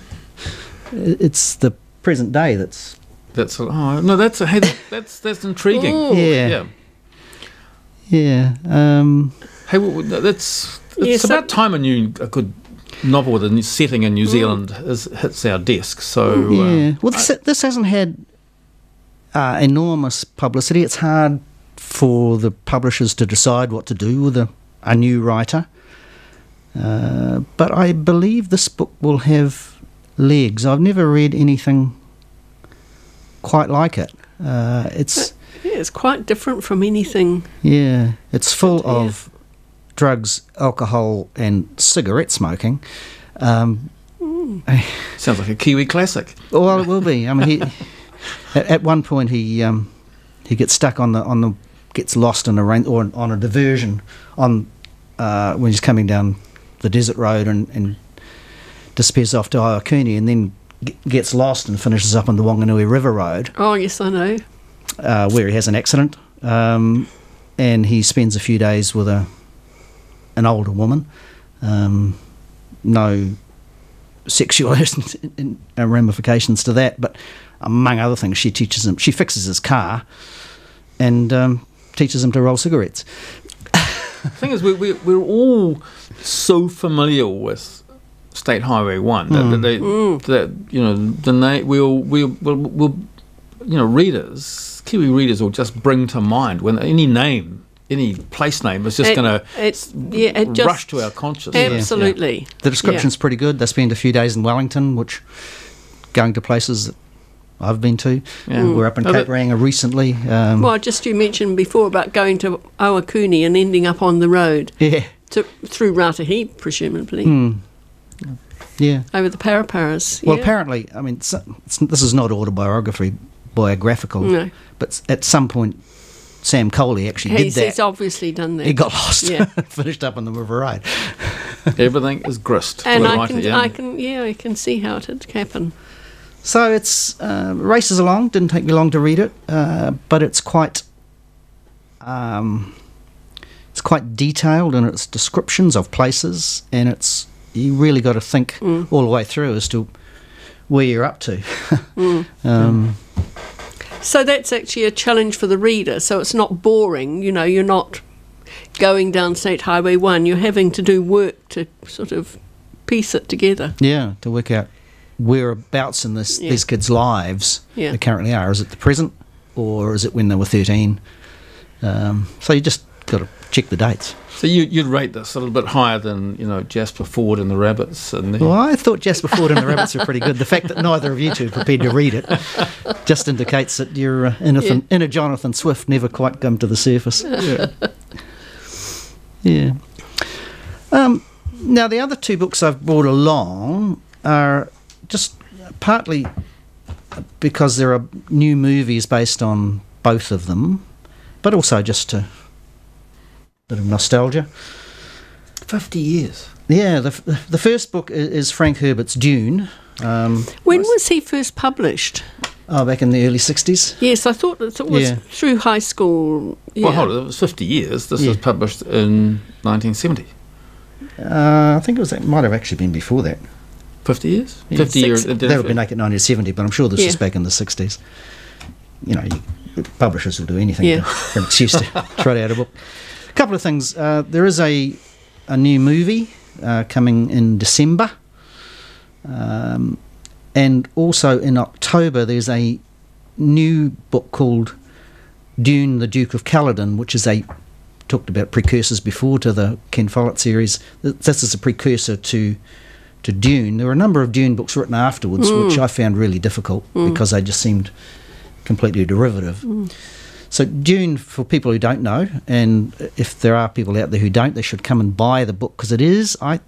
It's the present day that's That's a, oh no, that's a hey, that's that's intriguing. Ooh. yeah Yeah. yeah. Um, Hey, well, that's it's Yes, about that- time a new a good novel with a new setting in New Zealand is, hits our desk. So uh, Yeah. Well, this, this hasn't had uh, enormous publicity. It's hard for the publishers to decide what to do with a, a new writer. Uh, but I believe this book will have legs. I've never read anything quite like it. Uh, it's Yeah, it's quite different from anything. yeah, it's full Yeah. of drugs, alcohol, and cigarette smoking. Um, sounds like a Kiwi classic. Well, it will be. I mean, he, at, at one point he um, he gets stuck on the on the gets lost in a rain or on a diversion on uh, when he's coming down the desert road and, and disappears off to Ohakune and then g- gets lost and finishes up on the Wanganui River Road Oh, yes, I know. uh, where he has an accident um, and he spends a few days with a an older woman. Um, no sexual ramifications to that, but among other things, she teaches him. She fixes his car and um, teaches him to roll cigarettes. The thing is, we, we, we're all so familiar with State Highway One that, that, they, that you know the name we'll we'll, we'll we'll you know readers Kiwi readers will just bring to mind when any name any place name is just It- going to it- yeah, just- rush to our consciousness. Absolutely. The description's pretty good. They spend a few days in Wellington, which going to places that I've been to. Yeah. We're up in Cape but- Reinga recently. Um, Well, just you mentioned before about going to Ohakune and ending up on the road yeah, to, through Raetihi, presumably, Hmm. yeah. over the Paraparas. Well, yeah? apparently, I mean, it's, it's, this is not autobiography, biographical, No. but at some point, Sam Coley actually He's, did that. he's obviously done that. He got lost, Yeah. finished up on the River Ride. Everything is grist. and I writer, can, yeah. I can, yeah, I can see how it had happened. So it's uh, races along. Didn't take me long to read it, uh, but it's quite um, it's quite detailed in its descriptions of places, and it's you really got to think all the way through as to where you're up to. um, So that's actually a challenge for the reader. So it's not boring. You know, you're not going down State Highway One. You're having to do work to sort of piece it together. Yeah, to work out whereabouts in this Yeah. these kids' lives Yeah. they currently are. Is it the present, or is it when they were thirteen? Um, so you just got to check the dates. So you, you'd rate this a little bit higher than you know Jasper Fforde and the Rabbits and the, Well, I thought Jasper Fforde and the Rabbits were pretty good. The fact that neither of you two are prepared to read it just indicates that your uh, inner, Yeah. inner Jonathan Swift never quite come to the surface. yeah. Yeah. Um, now, the other two books I've brought along are just partly because there are new movies based on both of them, but also just a bit of nostalgia. fifty years. Yeah, the, the first book is Frank Herbert's Dune. Um, When was he first published? oh, back in the early 60s. Yes, I thought it was Yeah. through high school. Yeah. Well, hold on, it was fifty years. This Yeah. was published in nineteen seventy. Uh, I think it was it might have actually been before that. 50 years? Yeah. 50 years. Six- it That would be like in 1970, but I'm sure this Yeah. was back in the 60s. You know, you, publishers will do anything Yeah. to, for an excuse to trot out a book. A couple of things. Uh, there is a a new movie uh, coming in December, um, and also in October there's a new book called Dune: The Duke of Caladan, which is a talked about precursors before to the Ken Follett series. This is a precursor to to Dune. There were a number of Dune books written afterwards, hmm. which I found really difficult hmm. because they just seemed completely derivative. Hmm. So Dune, for people who don't know, and if there are people out there who don't, they should come and buy the book because it is, I,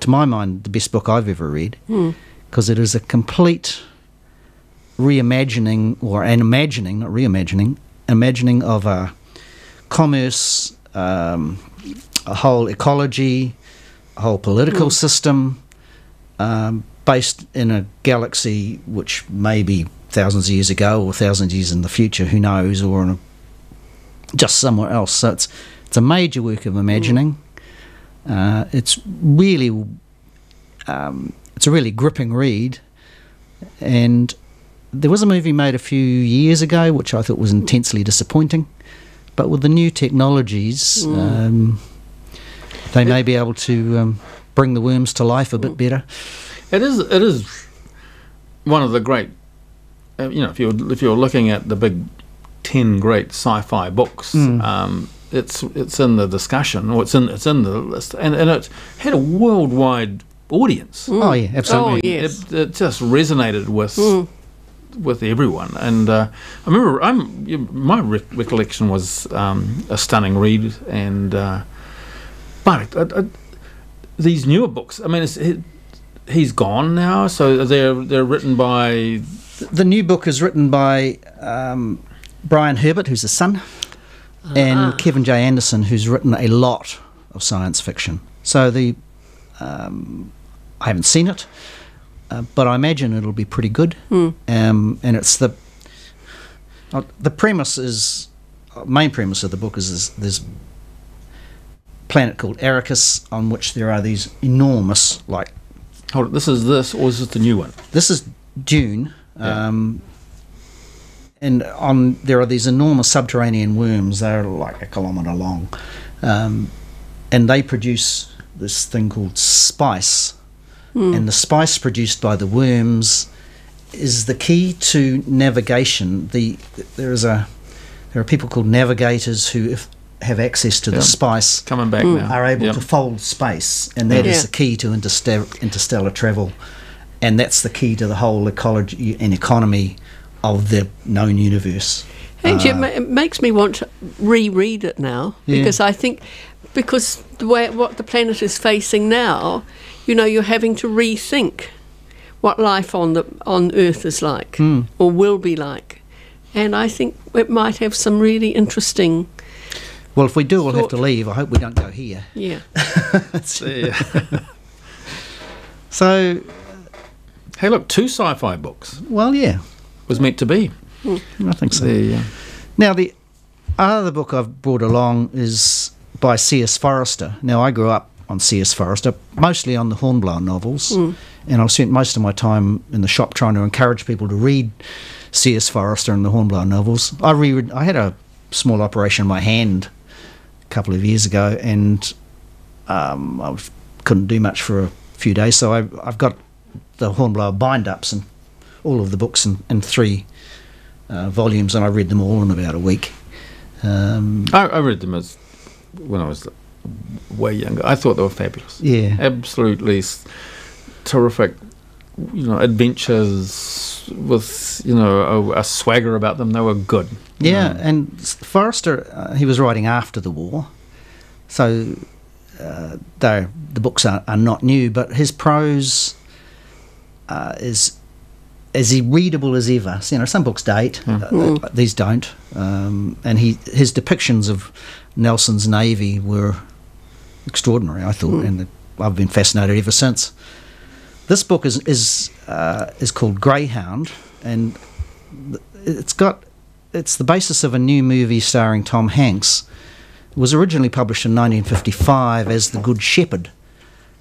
to my mind, the best book I've ever read. Because it is a complete reimagining or an imagining, not reimagining, imagining of a commerce, um, a whole ecology, a whole political system, um, based in a galaxy which may be thousands of years ago or thousands of years in the future, who knows, or a, just somewhere else. So it's it's a major work of imagining. Uh, it's really um, it's a really gripping read, and there was a movie made a few years ago which I thought was intensely disappointing, but with the new technologies. Um, they may be able to um, bring the worms to life a bit better. It is. It is one of the great. Uh, you know, if you're if you're looking at the big ten great sci-fi books, Mm. um, it's it's in the discussion, or it's in it's in the list, and and it had a worldwide audience. Oh yeah, absolutely. Oh, yes. It, it just resonated with Mm. with everyone, and uh, I remember I'm my re- recollection was um, a stunning read, and uh, but these newer books. I mean, it's, it, he's gone now, so they're they're written by The new book is written by um, Brian Herbert, who's the son, and Ah. Kevin J. Anderson, who's written a lot of science fiction. So the um, I haven't seen it, uh, but I imagine it'll be pretty good. Hmm. Um, and it's the uh, the premise is uh, main premise of the book is this, this planet called Arrakis, on which there are these enormous like hold it, this is this or is this the new one? this is Dune, Yeah. um, and on there are these enormous subterranean worms. They're like a kilometre long, um, and they produce this thing called spice. And the spice produced by the worms is the key to navigation. The there is a there are people called navigators who if, have access to Yeah. the spice Coming back now. are able Yep. to fold space, and that is Yeah. the key to interstellar, interstellar travel, and that's the key to the whole ecology and economy of the known universe. Actually, Uh, it, ma- it makes me want to reread it now Yeah. because I think because the way what the planet is facing now, you know, you're having to rethink what life on the on Earth is like Hmm. or will be like, and I think it might have some really interesting. Well, if we do, we'll have to leave. I hope we don't go here. Yeah, Yeah. So, hey, look, two sci-fi books well, yeah, was meant to be. I think so. The, uh, Now, the other book I've brought along is by C.S. Forester. Now, I grew up on C.S. Forester, mostly on the Hornblower novels, and I've spent most of my time in the shop trying to encourage people to read C.S. Forester and the Hornblower novels. I reread. I had a small operation in my hand a couple of years ago, and um, I couldn't do much for a few days, so I, I've got the Hornblower bind-ups and all of the books in, in three uh, volumes, and I read them all in about a week. Um, I, I read them as when I was way younger. I thought they were fabulous. yeah, Absolutely terrific. You know, adventures with you know a, a swagger about them. They were good. yeah. Um, And s- Forester, uh, he was writing after the war, so uh, though the books are, are not new, but his prose uh, is as readable as ever. So, you know, some books date, Yeah. uh, uh, these don't. Um, and he his depictions of Nelson's navy were extraordinary. I thought, and I've been fascinated ever since. This book is is uh, is called Greyhound, and it's got it's the basis of a new movie starring Tom Hanks. It was originally published in 1955 as The Good Shepherd,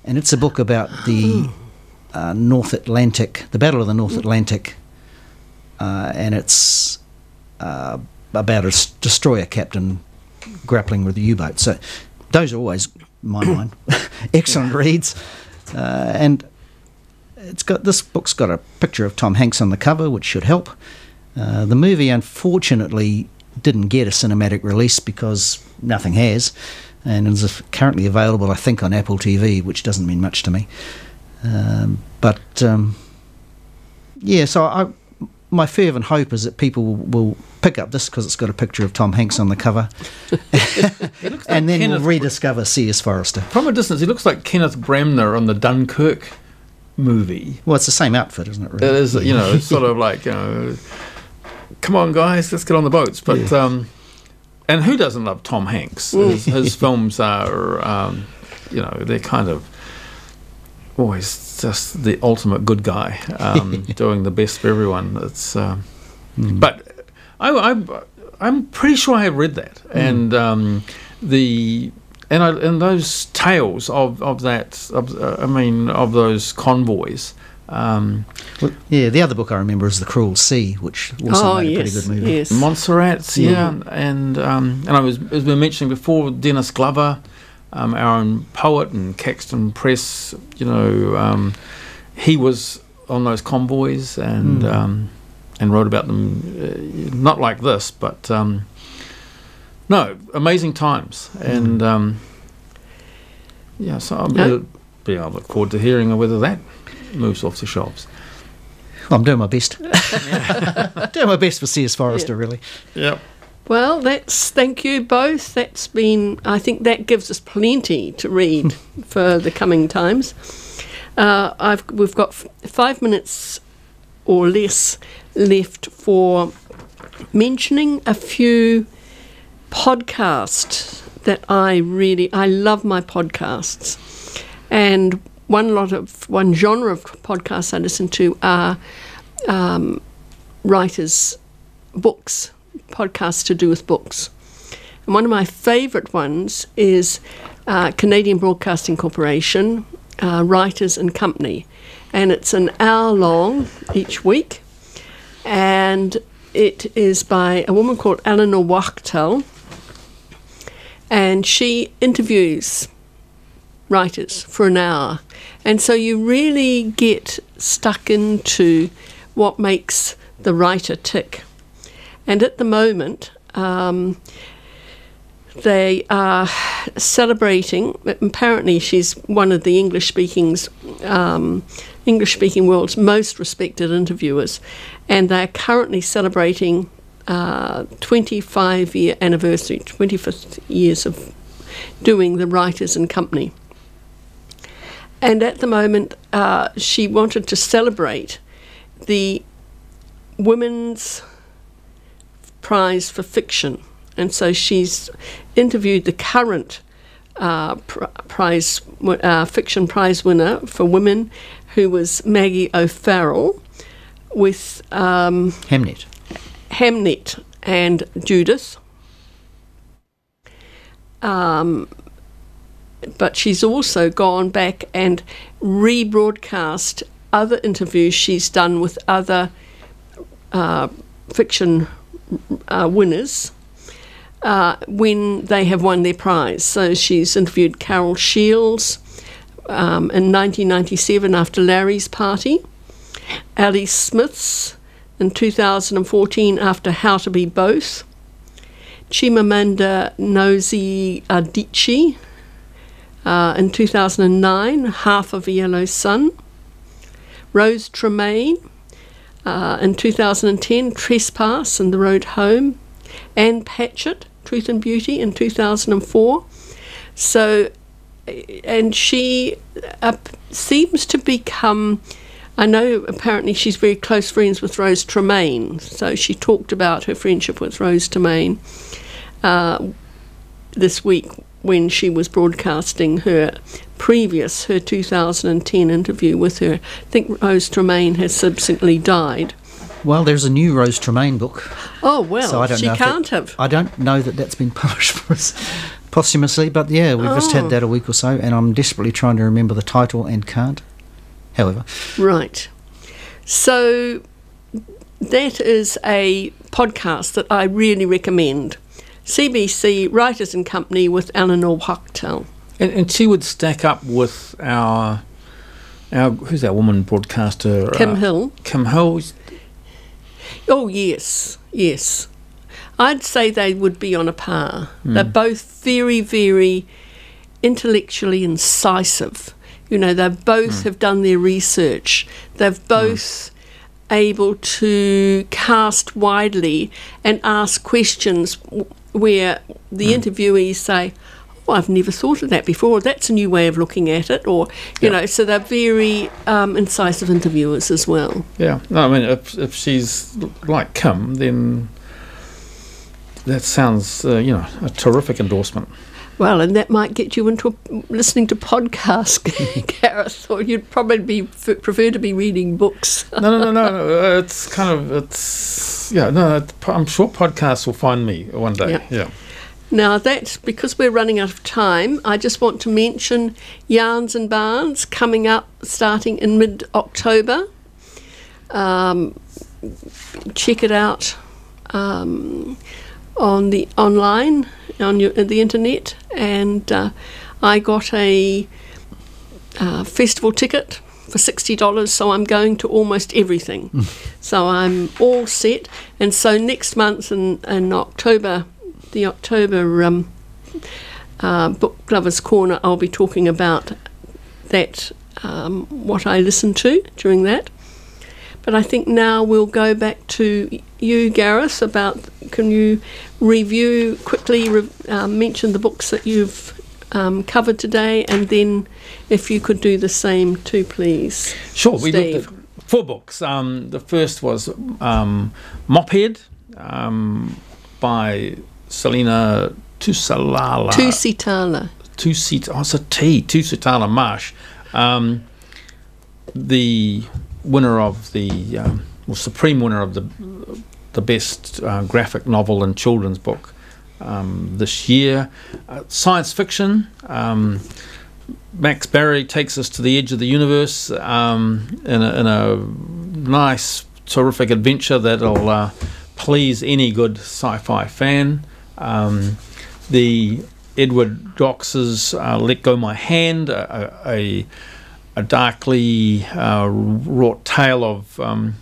and it's a book about the uh, North Atlantic, the Battle of the North Atlantic, uh, and it's uh, about a destroyer captain grappling with a U-boat. So those are always my mind excellent reads, uh, and it's got this book's got a picture of Tom Hanks on the cover, which should help. Uh, the movie, unfortunately, didn't get a cinematic release because nothing has, and is currently available, I think, on Apple TV, which doesn't mean much to me. Um, but um, yeah, so I, my fervent hope is that people will, will pick up this because it's got a picture of Tom Hanks on the cover, like and then Kenneth, we'll rediscover C.S. Forester. from a distance, he looks like Kenneth Branagh on the Dunkirk movie. Well, it's the same outfit, isn't it? Really? It is, you know, it's sort of like, you know, come on, guys, let's get on the boats. But, um, and who doesn't love Tom Hanks? His, his films are, um, you know, they're kind of always just the ultimate good guy, um, doing the best for everyone. It's, um, but I, I, I'm pretty sure I have read that, and um, the. And, I, and those tales of, of that, of, uh, I mean, of those convoys, um, Well, yeah, the other book I remember is The Cruel Sea, which also oh made a yes, pretty good movie. yes. Monsarrat, yeah, and um, and I was as we were mentioning before, Dennis Glover, um, our own poet and Caxton Press, you know, um, he was on those convoys and Mm. um, and wrote about them, uh, not like this, but um, no, amazing times. And um, yeah, so I'll be, No. be, I look forward to hearing whether that moves off the shelves. I'm doing my best. doing my best for C.S. Forester, Yeah. really. Yep. Well, that's thank you both. That's been, I think that gives us plenty to read for the coming times. Uh, I've we've got f- five minutes or less left for mentioning a few podcasts that I really I love my podcasts, and one lot of one genre of podcasts I listen to are um, writers' books, podcasts to do with books. And one of my favourite ones is uh, Canadian Broadcasting Corporation, uh, Writers and Company. And it's an hour long each week. And it is by a woman called Eleanor Wachtel. And she interviews writers for an hour. And so you really get stuck into what makes the writer tick. And at the moment, um, they are celebrating. Apparently, she's one of the English speaking um, English speaking world's most respected interviewers, and they are currently celebrating uh, 25 year anniversary, 25th years of doing the Writers and Company. And at the moment, uh, she wanted to celebrate the Women's Prize for Fiction. And so she's interviewed the current uh, pr- prize uh, fiction prize winner for women, who was Maggie O'Farrell, with um, Hamnet. Hamnet and Judith. Um, but she's also gone back and rebroadcast other interviews she's done with other uh, fiction uh, winners uh, when they have won their prize. So she's interviewed Carol Shields um, in 1997 after Larry's party, Ali Smiths in 2014 after How to Be Both, Chimamanda Ngozi Adichie uh, in 2009, Half of a Yellow Sun, Rose Tremain uh, in 2010, Trespass and the Road Home, Ann Patchett, Truth and Beauty in 2004. So, and she uh, seems to become. I know apparently she's very close friends with Rose Tremain, so she talked about her friendship with Rose Tremain uh, this week when she was broadcasting her previous, her 2010 interview with her. I think Rose Tremain has subsequently died. Well, there's a new Rose Tremain book. Oh, well, so I don't she know can't that- have. I don't know that that's been published for us posthumously, but yeah, we've just Oh. had that a week or so, and I'm desperately trying to remember the title and can't. However, Right. So that is a podcast that I really recommend. CBC Writers and Company with Eleanor Wachtel. And, and she would stack up with our our who's our woman broadcaster? Kim uh, Hill. Kim Hill. Oh, yes, yes. I'd say they would be on a par. They're both very, very intellectually incisive. You know, they both have done their research. They've both able to cast widely and ask questions where the interviewees say, oh, I've never thought of that before. That's a new way of looking at it. Or, you Yeah. know, so they're very um, incisive interviewers as well. Yeah, no, I mean, if if she's like Kim, then that sounds, uh, you know, a terrific endorsement. Well, and that might get you into listening to podcasts, Gareth, or you'd probably be f- prefer to be reading books. No, no, no, no. no, uh, It's kind of it's yeah. No, I'm sure podcasts will find me one day. Yeah. Yeah. Now, that's because we're running out of time. I just want to mention Yarns and Barns coming up starting in mid October. Um, check it out um, on the online on your, the internet, and uh, I got a uh, festival ticket for sixty dollars, so I'm going to almost everything. so I'm all set. And so next month in, in October, the October um, uh, book lovers corner, I'll be talking about that um, what I listened to during that. But I think now we'll go back to you, Gareth. About can you review quickly, re- uh, mention the books that you've um, covered today, and then if you could do the same too, please. Sure, we Steve. looked at four books. Um, the first was um, Mophead um, by Selina Tusalala. Tusitala. Tusit, oh, it's a T, Tusitala Marsh. Um, the winner of the, um, well, supreme winner of the the best uh, graphic novel and children's book um, this year. Uh, science fiction. Um, Max Barry takes us to the edge of the universe um, in, a, in a nice, terrific adventure that'll uh, please any good sci-fi fan. Um, the Edward Docx's uh, "Let Go My Hand," a, a, a darkly uh, wrought tale of um,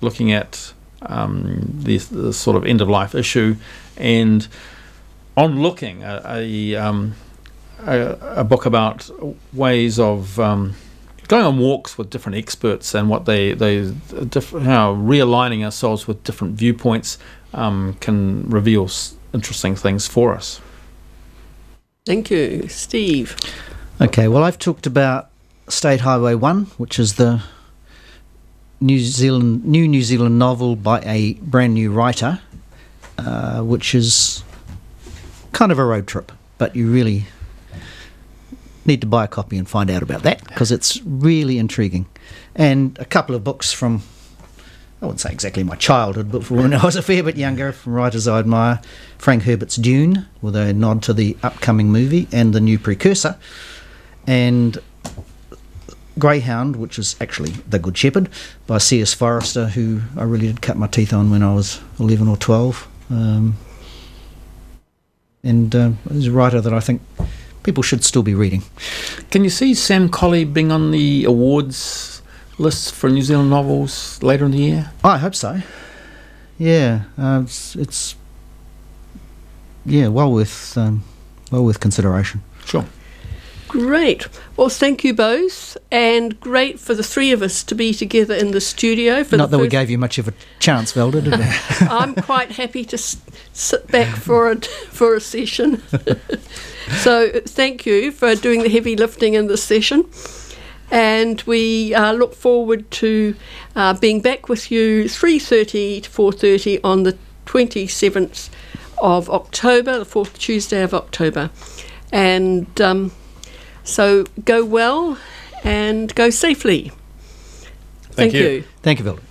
looking at um, the, the sort of end of life issue, and on looking a, a, um, a, a book about ways of um, going on walks with different experts and what they they diff- how realigning ourselves with different viewpoints um, can reveal s- interesting things for us. Thank you, Steve. Okay, well, I've talked about State Highway 1, which is the New Zealand new New Zealand novel by a brand new writer, uh, which is kind of a road trip, but you really need to buy a copy and find out about that because it's really intriguing. And a couple of books from, I wouldn't say exactly my childhood, but when I was a fair bit younger, from writers I admire Frank Herbert's Dune, with a nod to the upcoming movie, and the new precursor. And Greyhound, which is actually The Good Shepherd by C.S. Forester, who I really did cut my teeth on when I was 11 or 12. Um, and uh, he's a writer that I think people should still be reading. Can you see Sam Coley being on the awards list for New Zealand novels later in the year? I hope so. Yeah, uh, it's, it's yeah well worth um, well worth consideration. Sure. Great. Well, thank you both, and great for the three of us to be together in the studio. For Not that we gave you much of a chance, Valda, did we? I'm quite happy to s- sit back for a for a session. so thank you for doing the heavy lifting in this session, and we uh, look forward to uh, being back with you 3:30 to 4:30 on the 27th of October, the fourth Tuesday of October, and um, so go well and go safely. Thank, Thank you. you. Thank you, Philip.